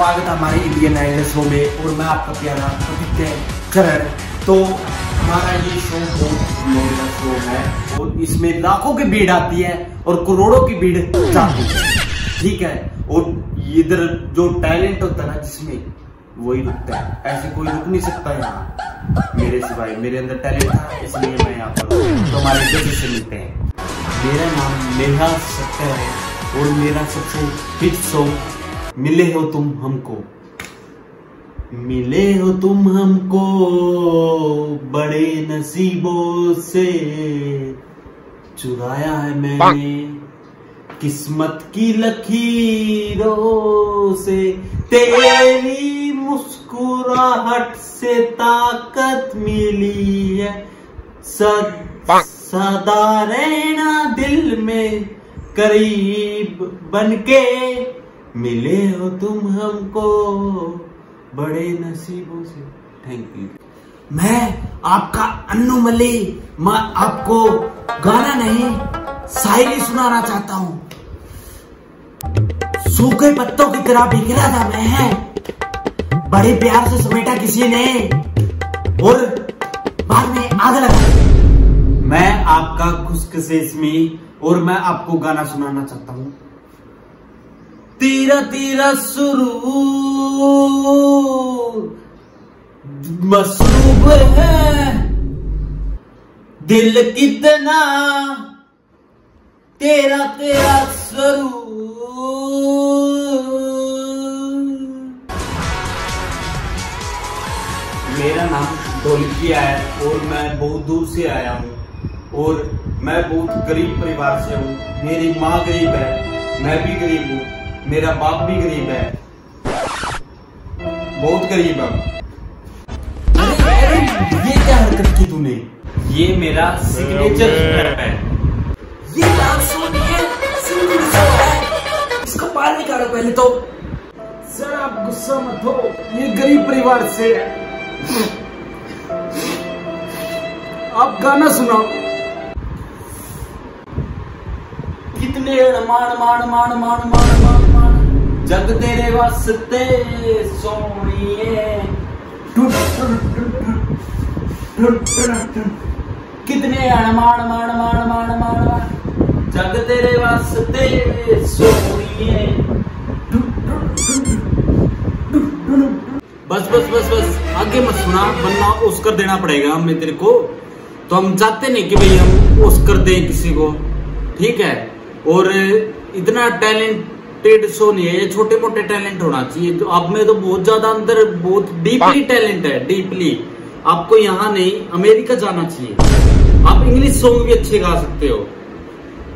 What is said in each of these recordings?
स्वागत है हमारे इंडियन आइडल शो में और मैं आपका प्यारा आदित्य करण। तो हमारा ये शो बहुत मज़ेदार शो है और इसमें लाखों की भीड़ आती है और करोड़ों की भीड़ जाती है। ठीक है? और इधर जो टैलेंट होता है ना, जिसमें वही रुकता है। ऐसे कोई रुक नहीं सकता यहाँ। मेरे सिवाय मेरे अंदर टैलेंट था, इसलिए मैं यहाँ पर। तो हमारे जज से मिलते हैं। मेरा नाम नेहा सत्तर है और मेरा सबसे हिट सॉन्ग मिले हो तुम हमको। मिले हो तुम हमको बड़े नसीबों से। चुराया है मैंने किस्मत की लकीरों से। तेरी मुस्कुराहट से ताकत मिली है। सद, सदा रहना दिल में करीब बनके। मिले हो तुम हमको बड़े नसीबों से। थैंक यू मैं आपका अन्नू मल्ली मैं आपको गाना नहीं, शायरी सुनाना चाहता हूँ। सूखे पत्तों की तरह बिखरा था मैं। बड़े प्यार से समेटा किसी ने। और बाद में आग लगा मैं आपका खुश्क से और मैं आपको गाना सुनाना चाहता हूँ। तीरा तीरा शुरू मसरूब है। दिल कितना तेरा तेरा स्वरूप मेरा नाम ढोलकिया है और मैं बहुत दूर से आया हूँ। और मैं बहुत गरीब परिवार से हूँ। मेरी माँ गरीब है, मैं भी गरीब हूँ। मेरा बाप भी गरीब है। बहुत गरीब है। ये क्या हरकत की तूने? ये मेरा सिग्नेचर है। ये है। इसका बाल निकालो पहले तो। सर आप गुस्सा मत हो। ये गरीब परिवार से आप गाना सुनाओ। कितने मान मान मान मान मान मान जग तेरे वास्ते सोनिए कितने मान मान मान मान मान मान जग तेरे वास्ते सोनिए बस बस बस बस आगे मत सुना वरना ऑस्कर देना पड़ेगा हमें तेरे को तो हम चाहते नहीं कि भाई हम ऑस्कर दें किसी को ठीक है और इतना टैलेंटेड शो नहीं है ये छोटे मोटे टैलेंट होना चाहिए। तो अब में तो बहुत ज़्यादा अंदर बहुत डीपली टैलेंट है डीपली आपको यहाँ नहीं अमेरिका जाना चाहिए। आप इंग्लिश सॉन्ग भी अच्छे गा सकते हो।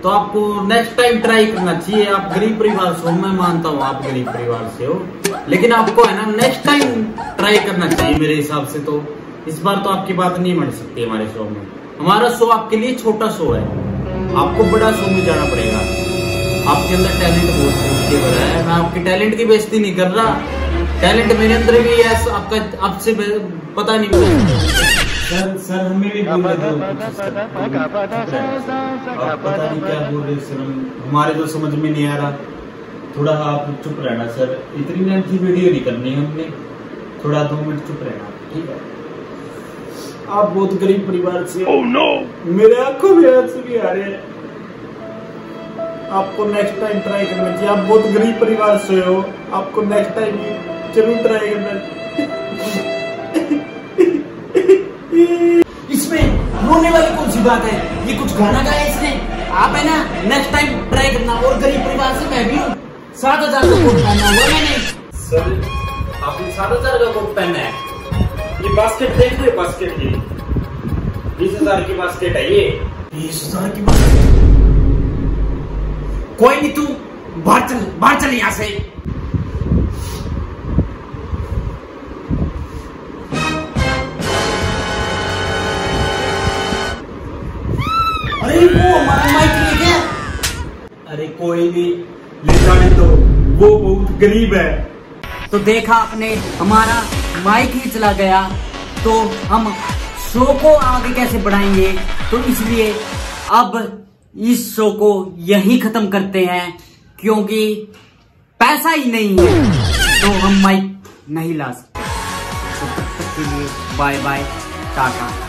तो आपको नेक्स्ट टाइम ट्राई करना चाहिए। आप गरीब परिवार से हो मैं मानता हूँ आप गरीब परिवार से हो। लेकिन आपको है ना नेक्स्ट टाइम ट्राई करना चाहिए मेरे हिसाब से तो। इस बार तो आपकी बात नहीं बन सकती हमारे शो में। हमारा शो आपके लिए छोटा शो है। आपको बड़ा शो में जाना पड़ेगा। आपके अंदर टैलेंट बहुत बहुत बड़ा है। मैं आपके टैलेंट की बेइज्जती नहीं कर रहा। टैलेंट मेरे अंदर भी है आपका आपसे पता नहीं सर सर हमें भी बोल दो आप पता नहीं क्या बोल रहे सर? हमारे तो समझ में नहीं आ रहा। थोड़ा आप चुप रहना सर। इतनी लेंथ की वीडियो नहीं करनी हमने। थोड़ा दो मिनट चुप रहना ठीक है? आप बहुत गरीब परिवार से oh, no. मेरे आँखों में आँसू भी आ रहे हैं। आपको नेक्स्ट टाइम ट्राई करना चाहिए। आप बहुत गरीब परिवार से हो आपको नेक्स्ट टाइम ज़रूर ट्राई करना इसमें रोने वाली कौन सी बात है? ये कुछ गाना गाया इसने? आप है ना नेक्स्ट टाइम ट्राई करना और गरीब परिवार से मैं भी हूँ। सात हज़ार का कोट पहना हुआ मैंने। सर आपने सात हज़ार का कोट पहना है। ये बास्केट देख रहे बास्केट की? बीस हज़ार की बास्केट है ये। बीस हज़ार की बास्केट कोई नहीं तू बाहर चल बाहर चल यहाँ से। अरे वो हमारा माइक ले गया अरे कोई नहीं ले जाने दो वो बहुत गरीब है। तो देखा आपने हमारा माइक ही चला गया। तो हम शो को आगे कैसे बढ़ाएँगे? तो इसलिए अब इस शो को यही खत्म करते हैं, क्योंकि पैसा ही नहीं है। तो हम माइक नहीं ला सकते। तो तब तक के लिए बाय बाय टाटा।